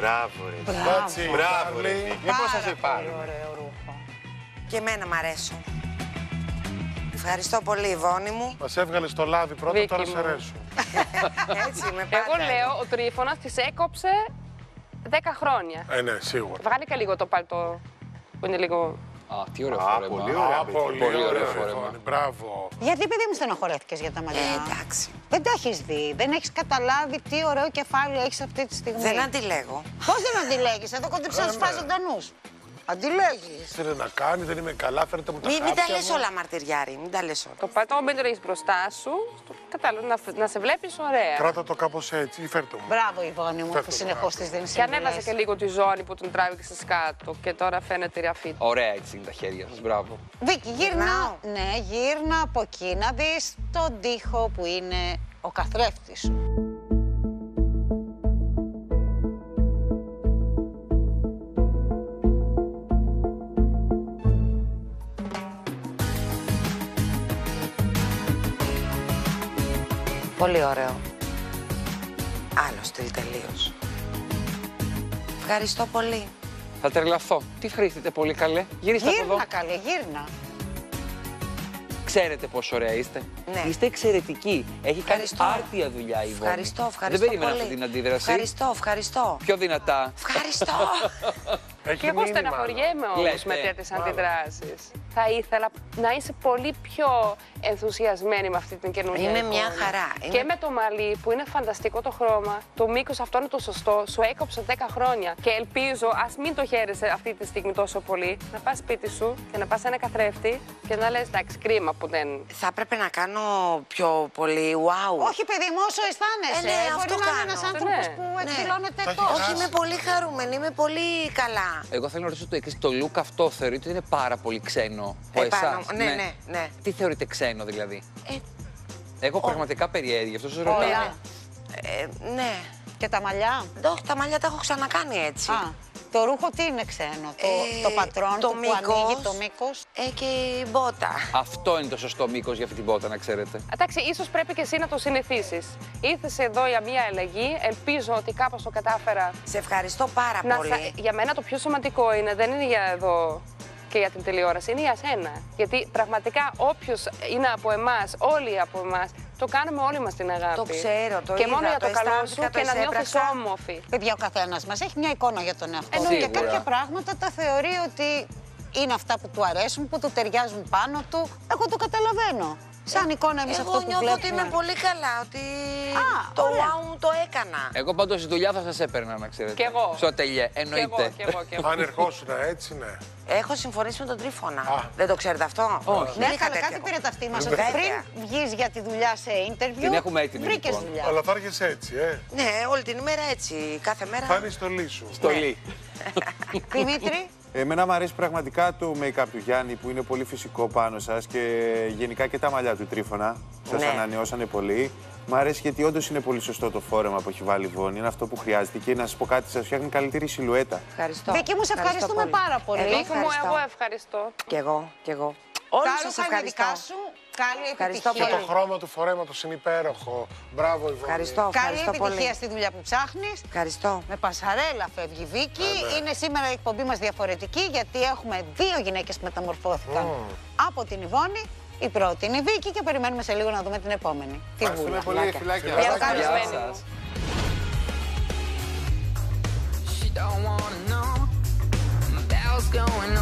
Μπράβο, ρε. Μπάτσι, Μπράβο, ρε. Κάρλι. Μήπως θα σε Πάρα πάρει. πολύ ωραίο ρούχο. Και εμένα μ' αρέσουν. Ευχαριστώ πολύ, Ιβόνη μου. Μας έβγαλες στο λάδι πρώτα, Βίκυ τώρα μου. σε αρέσουν. Έτσι με πάντα. Εγώ λέω, ο Τρίφωνας της έκοψε 10 χρόνια. Ε, ναι, σίγουρα. Βγάλει και λίγο το παλτό που είναι λίγο... Α, τι ωραίο Α, φόρεμα. πολύ ωραίο. Α, πολύ, Πολύ ωραίο ωραίο φόρεμα. Ιβόνη, Μπράβο. Γιατί παιδί μου στενοχωρέθηκες για τα μαλλιά. Ε, εντάξει. Δεν το έχεις δει. Δεν έχεις καταλάβει τι ωραίο κεφάλι έχεις αυτή τη στιγμή. Δεν αντιλέγω. Πώς δεν αντιλέγεις; Εδώ κόντεψε να Ε, σου ναι. φάει ζωντανούς. Αντιλέγεις. Θέλει να κάνει, δεν είμαι καλά, φέρετε μου τα Μην, μην τα χάπια λες μου. όλα μαρτυριάρη, μην τα λες όλα. Το παλτό μην το έχεις μπροστά σου, στο- κατάλαβα, να, να σε βλέπεις ωραία. Κράτα το κάπως έτσι ή φέρτε μου. Μπράβο Ιβόνη μου Φεύγω, που συνεχώς της δίνεις Και ανέβασε συμβουλές. και λίγο τη ζώνη που τον τράβηξες κάτω και τώρα φαίνεται ραφή. Ωραία έτσι είναι τα χέρια σας, μπράβο. Βίκυ, γύρνα. Γυρνάω. Ναι, γύρνα από εκεί να δεις τον τοίχο που είναι ο καθρέφτης σου. Πολύ ωραίο. Άλλο στυλ τελείως. Ευχαριστώ πολύ. Θα τρελαθώ. Τι χρήστηκε πολύ καλέ. Γυρίστε από εδώ. Γύρνα καλέ, γύρνα. Ξέρετε πόσο ωραία είστε. Ναι. Είστε εξαιρετικοί. Έχει κάνει Ευχαριστώ. άρτια δουλειά η Βόνη. Ευχαριστώ, ευχαριστώ Δεν περίμενα πολύ. αυτή την αντίδραση. Ευχαριστώ, ευχαριστώ. Πιο δυνατά. Ευχαριστώ. Έχει Και εγώ μήνυμα. στεναχωριέμαι όμως Λέτε. με τέτοιες αντιδράσεις. Θα ήθελα να είσαι πολύ πιο ενθουσιασμένη με αυτή την καινούργια Είμαι εικόνα. μια χαρά. Είμαι- Και με το μαλλί που είναι φανταστικό το χρώμα. Το μήκος αυτό είναι το σωστό. Σου έκοψε 10 χρόνια. Και ελπίζω, ας μην το χαίρεσαι αυτή τη στιγμή τόσο πολύ, να πας σπίτι σου και να πας σε ένα καθρέφτη και να λες: Εντάξει, κρίμα που δεν. Θα έπρεπε να κάνω πιο πολύ wow. Όχι παιδί μου, όσο αισθάνεσαι. Ε, ναι, Μπορεί αυτό να είναι κάνω. ένας άνθρωπος Ναι. που Ναι. εκδηλώνεται Τα έχει τόσος. Όχι, είμαι πολύ χαρούμενη, είμαι πολύ καλά. Εγώ θέλω να ρωτήσω το εξής. Το look αυτό θεωρείτε ότι είναι πάρα πολύ ξένο; Από Επάνω- εσάς. ναι, ναι, ναι. Τι θεωρείτε ξένο δηλαδή; Ε, Έχω πραγματικά περιέργεια, αυτό σας ρωτάω. Όλα. ε, ναι. Και τα μαλλιά; Όχι, τα μαλλιά τα έχω ξανακάνει έτσι. Α, το ρούχο τι είναι ξένο. Το, Ε, το πατρόν το του που μήκος. ανοίγει το μήκος; Ε, και η μπότα. Αυτό είναι το σωστό μήκος για αυτή την πότα, να ξέρετε. Εντάξει, ίσως πρέπει και εσύ να το συνηθίσεις. Ήρθες εδώ για μία αλλαγή. Ελπίζω ότι κάπως το κατάφερα Σε ευχαριστώ πάρα Να πολύ. σα- Για μένα το πιο σημαντικό είναι, δεν είναι για εδώ και για την τηλεόραση, είναι για σένα. Γιατί πραγματικά όποιος είναι από εμάς, όλοι από εμάς, το κάνουμε όλοι μας την αγάπη. Το ξέρω, το Και είδα, μόνο για το το καλό σου αισθάνθηκα, το και να νιώθεις εισέπραξα. όμορφη. Παιδιά, ο καθένας μας έχει μια εικόνα για τον εαυτό του. Εννοείται. Και κάποια Σίγουρα. πράγματα τα θεωρεί ότι είναι αυτά που του αρέσουν, που του ταιριάζουν πάνω του. Εγώ το καταλαβαίνω. Σαν εικόνα εμείς αυτό Εγώ που νιώθω βλέπουμε. ότι είμαι πολύ καλά, ότι Α, το ωραία. wow μου το έκανα. Εγώ πάντως στη δουλειά θα σας έπαιρνα, να ξέρετε. Κι εγώ. Στο ατελιέ, Και εγώ, εννοείται. και εγώ, και εγώ. Αν ερχόσουν έτσι, ναι. Έχω συμφωνήσει με τον Τρίφωνα. Α. Δεν το ξέρετε αυτό; Όχι. Ναι, Δεν είχα καλά, τέτοιο. κάτι πήρε τα αυτή μας. Ότι Βέβαια. πριν βγεις για τη δουλειά σε interview. Την έχουμε έτοιμη, Βρήκες λοιπόν. δουλειά. Αλλά θα έρχεσαι έτσι, ε. Ναι, όλη την ημέρα έτσι. Κάθε μέρα. Θα είναι η στολή σου. Στολή. Δημήτρη, Εμένα μου αρέσει πραγματικά το make-up του Γιάννη που είναι πολύ φυσικό πάνω σας και γενικά και τα μαλλιά του τρίφωνα. Σας Ναι. ανανεώσανε πολύ. Μ' αρέσει γιατί όντως είναι πολύ σωστό το φόρεμα που έχει βάλει η Βόνη. Είναι αυτό που χρειάζεται και να σας πω κάτι, σας φτιάχνει καλύτερη σιλουέτα. Ευχαριστώ. Δική μου, σε Ευχαριστώ ευχαριστούμε πάρα πολύ. Εγώ Νίκο μου, ευχαριστώ. εγώ ευχαριστώ. Κι εγώ, κι εγώ. Όλους τα σας ρούχα είναι ευχαριστώ. δικά σου. Καλή Ευχαριστώ Και επιτυχία. το χρώμα του φορέματο είναι υπέροχο. Μπράβο, Ιβόνη. Ευχαριστώ, Καλή ευχαριστώ επιτυχία πολύ. στη δουλειά που ψάχνεις. Ευχαριστώ. Με πασαρέλα φεύγει η Βίκη. Είναι σήμερα η εκπομπή μας διαφορετική γιατί έχουμε δύο γυναίκες που μεταμορφώθηκαν από την Ιβόνη. Η πρώτη είναι η Βίκη και περιμένουμε σε λίγο να δούμε την επόμενη. Τη Ευχαριστούμε Βούλα. πολύ, φιλάκια. Γεια Ευχαριστώ. σας. She don't wanna know my bells going on.